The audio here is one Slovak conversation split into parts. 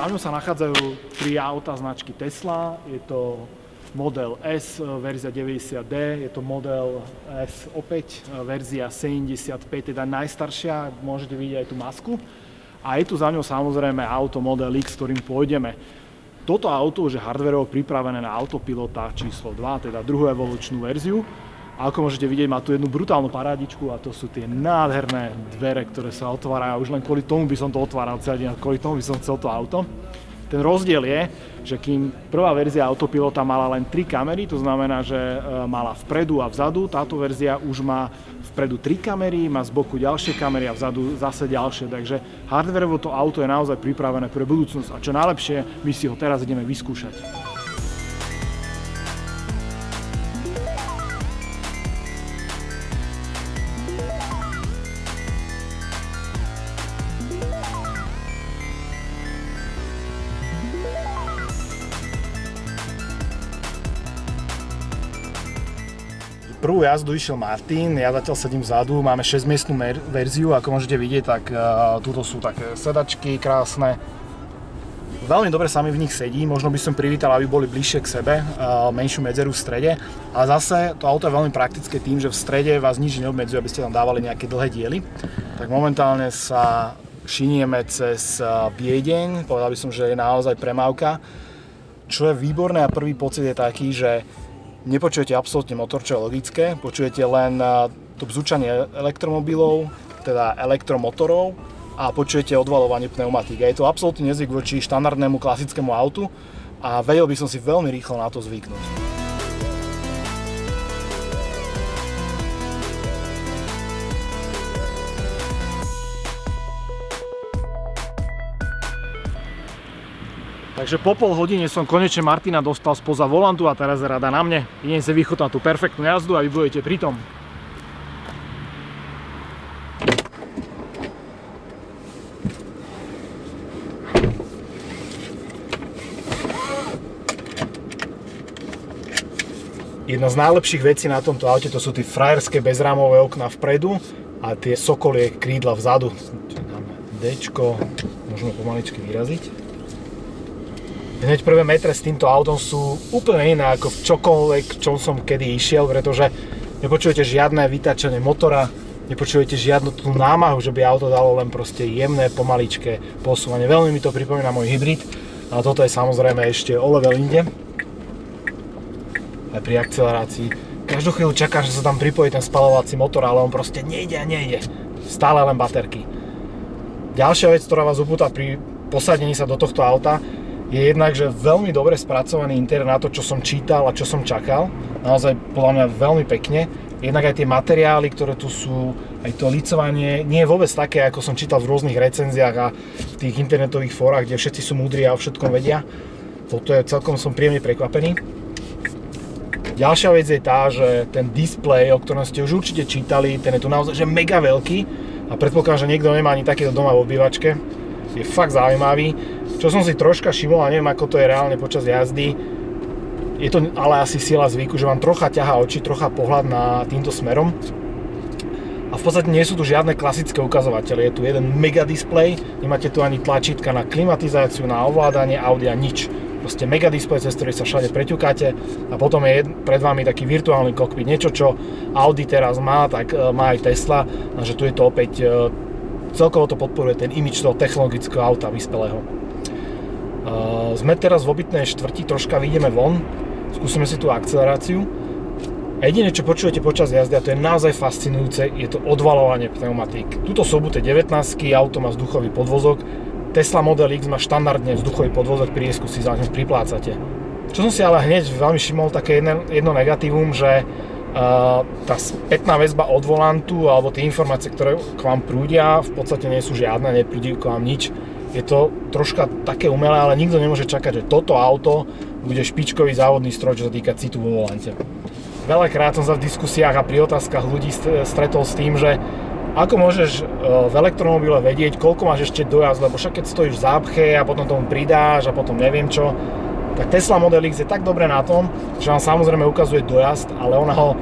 Za ňou sa nachádzajú tri auta značky Tesla. Je to model S verzia 90D, je to model S opäť verzia 75, teda najstaršia, môžete vidieť aj tú masku. A je tu za ňou samozrejme auto model X, ktorým pôjdeme. Toto auto už je hardwareovo pripravené na autopilota číslo 2, teda druhú evolučnú verziu. A ako môžete vidieť, má tu jednu brutálnu parádičku a to sú tie nádherné dvere, ktoré sa otvárajú. Už len kvôli tomu by som to otváral celý deň, kvôli tomu by som chcel to auto. Ten rozdiel je, že kým prvá verzia autopilota mala len tri kamery, to znamená, že e, mala vpredu a vzadu, táto verzia už má vpredu tri kamery, má z boku ďalšie kamery a vzadu zase ďalšie. Takže hardwareovo to auto je naozaj pripravené pre budúcnosť a čo najlepšie, my si ho teraz ideme vyskúšať. Prvú jazdu išiel Martin, ja zatiaľ sedím vzadu, máme 6-miestnú verziu, ako môžete vidieť, tak uh, tuto sú také sedačky krásne. Veľmi dobre sa mi v nich sedí, možno by som privítal, aby boli bližšie k sebe, uh, menšiu medzeru v strede. Ale zase to auto je veľmi praktické tým, že v strede vás nič neobmedzuje, aby ste tam dávali nejaké dlhé diely. Tak momentálne sa šinieme cez Viedeň, povedal by som, že je naozaj premávka. Čo je výborné a prvý pocit je taký, že Nepočujete absolútne motor, čo je logické, počujete len to bzučanie elektromobilov, teda elektromotorov a počujete odvalovanie pneumatík. Je to absolútne nezvyk voči štandardnému klasickému autu a vedel by som si veľmi rýchlo na to zvyknúť. Takže po pol hodine som konečne Martina dostal spoza volantu a teraz je rada na mne. Idem si vychutnať tú perfektnú jazdu a vy budete pri tom. Jedna z najlepších vecí na tomto aute to sú tie frajerské bezrámové okna vpredu a tie sokolie krídla vzadu. Dčko, môžeme pomaličky vyraziť. Hneď prvé metre s týmto autom sú úplne iné ako v čokoľvek, čom som kedy išiel, pretože nepočujete žiadne vytačenie motora, nepočujete žiadnu tú námahu, že by auto dalo len proste jemné, pomaličké posúvanie. Veľmi mi to pripomína môj hybrid, ale toto je samozrejme ešte o level inde. Aj pri akcelerácii. Každú chvíľu čakáš, že sa tam pripojí ten spalovací motor, ale on proste nejde a nejde. Stále len baterky. Ďalšia vec, ktorá vás upúta pri posadení sa do tohto auta, je jednak, že veľmi dobre spracovaný interiér na to, čo som čítal a čo som čakal. Naozaj podľa mňa veľmi pekne. Jednak aj tie materiály, ktoré tu sú, aj to licovanie, nie je vôbec také, ako som čítal v rôznych recenziách a v tých internetových fórach, kde všetci sú múdri a o všetkom vedia. Toto je celkom som príjemne prekvapený. Ďalšia vec je tá, že ten displej, o ktorom ste už určite čítali, ten je tu naozaj že mega veľký a predpokladám, že niekto nemá ani takýto doma v obývačke. Je fakt zaujímavý čo som si troška všimol, a neviem ako to je reálne počas jazdy, je to ale asi sila zvyku, že vám trocha ťahá oči, trocha pohľad na týmto smerom. A v podstate nie sú tu žiadne klasické ukazovatele. Je tu jeden mega display, nemáte tu ani tlačítka na klimatizáciu, na ovládanie audia, nič. Proste mega display, cez ktorý sa všade preťukáte a potom je pred vami taký virtuálny kokpit. Niečo, čo Audi teraz má, tak e, má aj Tesla, že tu je to opäť e, celkovo to podporuje ten imič toho technologického auta vyspelého. Sme teraz v obytnej štvrti, troška vyjdeme von, skúsime si tú akceleráciu. A jediné, čo počujete počas jazdy, a to je naozaj fascinujúce, je to odvalovanie pneumatík. Tuto sú buté 19 auto má vzduchový podvozok, Tesla Model X má štandardne vzduchový podvozok, pri si za ňom priplácate. Čo som si ale hneď veľmi všimol, také jedno, jedno negatívum, že tá spätná väzba od volantu alebo tie informácie, ktoré k vám prúdia, v podstate nie sú žiadne, neprúdi k vám nič je to troška také umelé, ale nikto nemôže čakať, že toto auto bude špičkový závodný stroj, čo sa týka citu vo volante. Veľakrát som sa v diskusiách a pri otázkach ľudí stretol s tým, že ako môžeš e, v elektromobile vedieť, koľko máš ešte dojazd, lebo však keď stojíš v zápche a potom tomu pridáš a potom neviem čo, tak Tesla Model X je tak dobre na tom, že vám samozrejme ukazuje dojazd, ale ona ho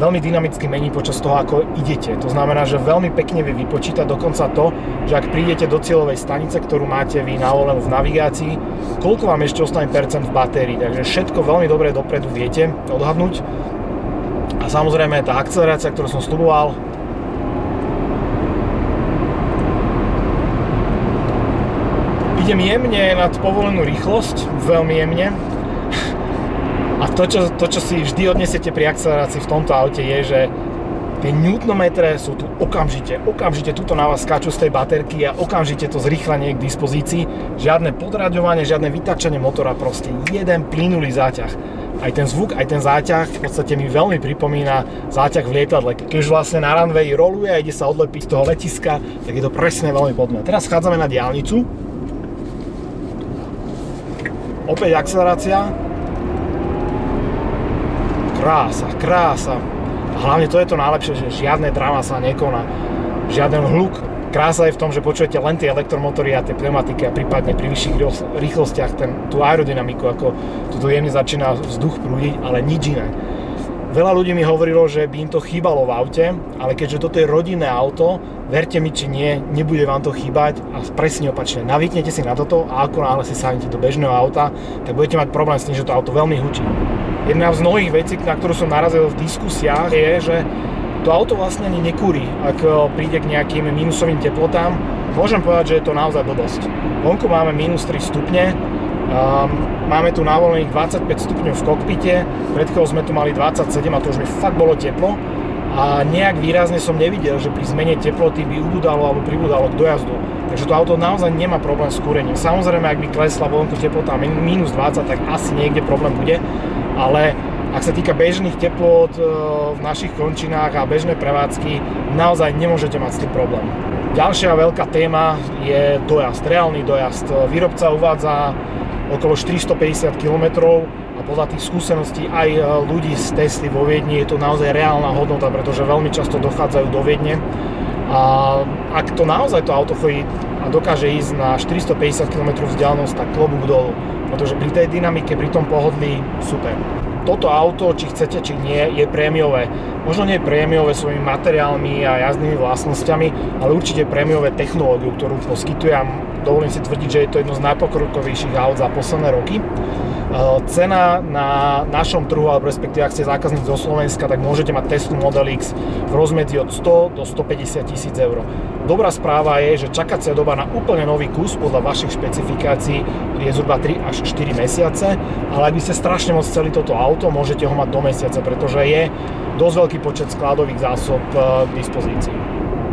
veľmi dynamicky mení počas toho, ako idete. To znamená, že veľmi pekne vie vypočítať dokonca to, že ak prídete do cieľovej stanice, ktorú máte vy navolenú v navigácii, koľko vám ešte ostane percent v batérii. Takže všetko veľmi dobre dopredu viete odhadnúť. A samozrejme tá akcelerácia, ktorú som sluboval, idem jemne nad povolenú rýchlosť, veľmi jemne, a to čo, to, čo si vždy odnesiete pri akcelerácii v tomto aute je, že tie newtonometre sú tu okamžite, okamžite tuto na vás skáču z tej baterky a okamžite to zrýchlenie k dispozícii. Žiadne podraďovanie, žiadne vytačenie motora, proste jeden plynulý záťah. Aj ten zvuk, aj ten záťah v podstate mi veľmi pripomína záťah v lietadle. Keď už vlastne na runway roluje a ide sa odlepiť z toho letiska, tak je to presne veľmi podobné. Teraz schádzame na diálnicu. Opäť akcelerácia, krása, krása. Hlavne to je to najlepšie, že žiadne drama sa nekoná, žiaden hluk. Krása je v tom, že počujete len tie elektromotory a tie pneumatiky a prípadne pri vyšších rýchlostiach ten, tú aerodynamiku, ako tu jemne začína vzduch prúdiť, ale nič iné. Veľa ľudí mi hovorilo, že by im to chýbalo v aute, ale keďže toto je rodinné auto, verte mi či nie, nebude vám to chýbať a presne opačne. Navyknete si na toto a ako náhle si sadnete do bežného auta, tak budete mať problém s tým, že to auto veľmi hučí. Jedna z mnohých vecí, na ktorú som narazil v diskusiách, je, že to auto vlastne ani nekúri, ak e, príde k nejakým minusovým teplotám. Môžem povedať, že je to naozaj blbosť. Vonku máme minus 3 stupne, máme tu navolených 25 stupňov v kokpite, pred chvíľou sme tu mali 27 a to už mi fakt bolo teplo a nejak výrazne som nevidel, že pri zmene teploty by ubudalo alebo pribudalo k dojazdu. Takže to auto naozaj nemá problém s kúrením. Samozrejme, ak by klesla vonku teplota minus 20, tak asi niekde problém bude, ale ak sa týka bežných teplot e, v našich končinách a bežné prevádzky, naozaj nemôžete mať s tým problém. Ďalšia veľká téma je dojazd, reálny dojazd. Výrobca uvádza okolo 450 km a podľa tých skúseností aj e, ľudí z Tesly vo Viedni je to naozaj reálna hodnota, pretože veľmi často dochádzajú do Viedne. A ak to naozaj to auto chodí a dokáže ísť na 450 km vzdialenosť, tak klobúk dolu. Pretože pri tej dynamike, pri tom pohodlí, super. Toto auto, či chcete, či nie, je prémiové. Možno nie prémiové svojimi materiálmi a jazdnými vlastnosťami, ale určite prémiové technológiu, ktorú poskytuje a dovolím si tvrdiť, že je to jedno z najpokrokovejších aut za posledné roky. E, cena na našom trhu, alebo respektíve ak ste zákazník zo Slovenska, tak môžete mať Tesla Model X v rozmedzi od 100 do 150 tisíc eur. Dobrá správa je, že čakacia doba na úplne nový kus podľa vašich špecifikácií je zhruba 3 až 4 mesiace, ale ak by ste strašne moc chceli toto auto, môžete ho mať do mesiaca, pretože je dosť veľký počet skladových zásob e, k dispozícii.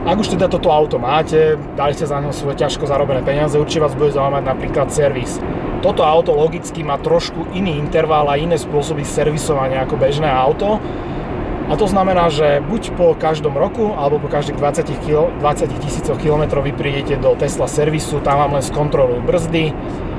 Ak už teda toto auto máte, dali ste za ňo svoje ťažko zarobené peniaze, určite vás bude zaujímať napríklad servis. Toto auto logicky má trošku iný interval a iné spôsoby servisovania ako bežné auto. A to znamená, že buď po každom roku alebo po každých 20, kilo, 20 tisícoch kilometrov vy prídete do Tesla servisu, tam vám len skontrolujú brzdy,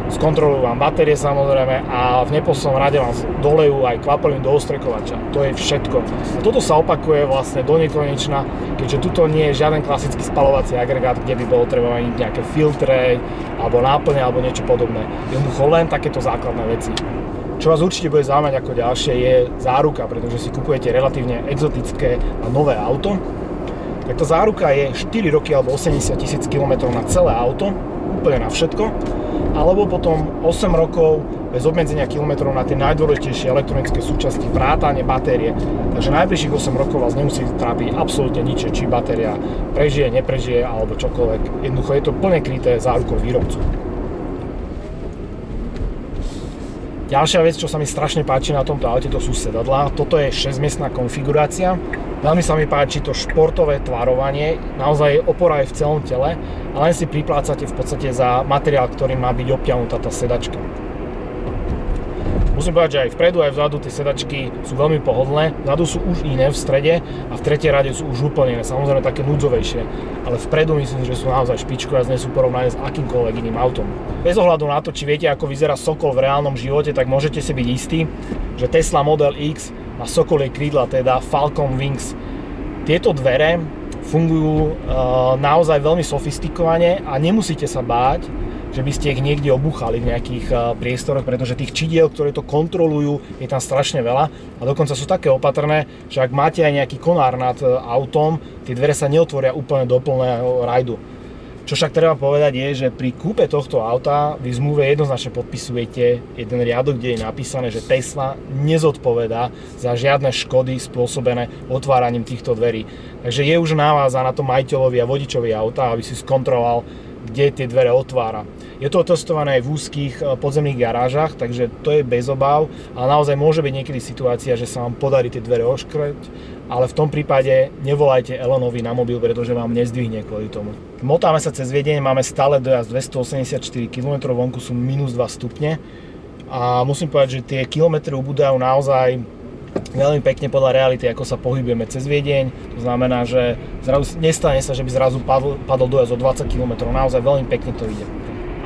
skontrolujú vám batérie samozrejme a v neposlednom rade vám dolejú aj kvapelinu do ostrekovača. To je všetko. A toto sa opakuje vlastne do nekonečna, keďže tuto nie je žiaden klasický spalovací agregát, kde by bolo treba mať nejaké filtre alebo náplne alebo niečo podobné. Jednoducho len takéto základné veci. Čo vás určite bude zaujímať ako ďalšie je záruka, pretože si kupujete relatívne exotické a nové auto. Tak tá záruka je 4 roky alebo 80 tisíc km na celé auto, úplne na všetko alebo potom 8 rokov bez obmedzenia kilometrov na tie najdôležitejšie elektronické súčasti, vrátane batérie. Takže najbližších 8 rokov vás nemusí trápiť absolútne nič, či batéria prežije, neprežije alebo čokoľvek. Jednoducho je to plne kryté zárukou výrobcu. Ďalšia vec, čo sa mi strašne páči na tomto aute, to sú sedadlá. Toto je 6-miestná konfigurácia. Veľmi sa mi páči to športové tvarovanie. Naozaj opora je v celom tele a len si priplácate v podstate za materiál, ktorý má byť obťahnutá tá sedačka. Musím povedať, že aj vpredu, aj vzadu tie sedačky sú veľmi pohodlné. Vzadu sú už iné v strede a v tretej rade sú už úplne samozrejme také núdzovejšie. Ale vpredu myslím, že sú naozaj špičkové a nie sú porovnané s akýmkoľvek iným autom. Bez ohľadu na to, či viete, ako vyzerá Sokol v reálnom živote, tak môžete si byť istí, že Tesla Model X má sokolie krídla, teda Falcon Wings. Tieto dvere fungujú uh, naozaj veľmi sofistikovane a nemusíte sa báť, že by ste ich niekde obuchali v nejakých uh, priestoroch, pretože tých čidiel, ktoré to kontrolujú, je tam strašne veľa a dokonca sú také opatrné, že ak máte aj nejaký konár nad uh, autom, tie dvere sa neotvoria úplne do plného rajdu. Čo však treba povedať je, že pri kúpe tohto auta vy v zmluve jednoznačne podpisujete jeden riadok, kde je napísané, že Tesla nezodpovedá za žiadne škody spôsobené otváraním týchto dverí. Takže je už na vás a na to majiteľovi a vodičovi auta, aby si skontroloval, kde tie dvere otvára. Je to testované aj v úzkých eh, podzemných garážach, takže to je bez obav, ale naozaj môže byť niekedy situácia, že sa vám podarí tie dvere oškrať ale v tom prípade nevolajte Elonovi na mobil, pretože vám nezdvihne kvôli tomu. Motáme sa cez Viedeň, máme stále dojazd 284 km, vonku sú minus 2 stupne a musím povedať, že tie kilometre ubúdajú naozaj veľmi pekne podľa reality, ako sa pohybujeme cez Viedeň. To znamená, že zrazu, nestane sa, že by zrazu padol, padol dojazd o 20 km, naozaj veľmi pekne to ide.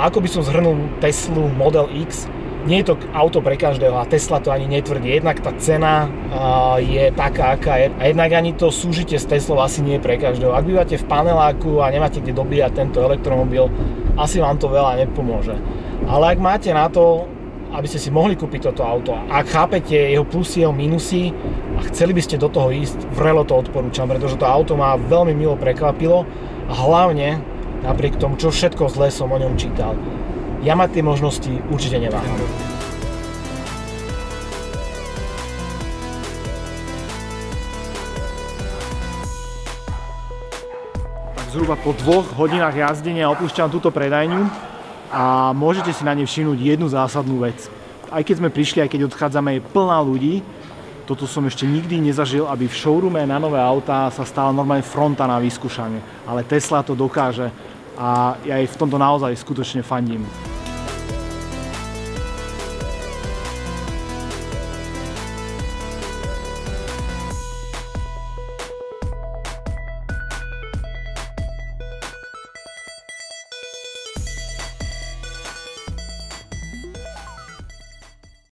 Ako by som zhrnul Teslu Model X, nie je to auto pre každého a Tesla to ani netvrdí. Jednak tá cena je taká, aká je a jednak ani to súžitie s Teslou asi nie je pre každého. Ak bývate v paneláku a nemáte kde dobíjať tento elektromobil, asi vám to veľa nepomôže. Ale ak máte na to, aby ste si mohli kúpiť toto auto, ak chápete jeho plusy, jeho minusy a chceli by ste do toho ísť, vrelo to odporúčam, pretože to auto ma veľmi milo prekvapilo a hlavne napriek tomu, čo všetko zle som o ňom čítal ja mať tie možnosti určite neváham. Tak zhruba po dvoch hodinách jazdenia opúšťam túto predajňu a môžete si na nej všimnúť jednu zásadnú vec. Aj keď sme prišli, aj keď odchádzame, je plná ľudí, toto som ešte nikdy nezažil, aby v showroome na nové autá sa stala normálne fronta na vyskúšanie. Ale Tesla to dokáže a ja jej v tomto naozaj skutočne fandím.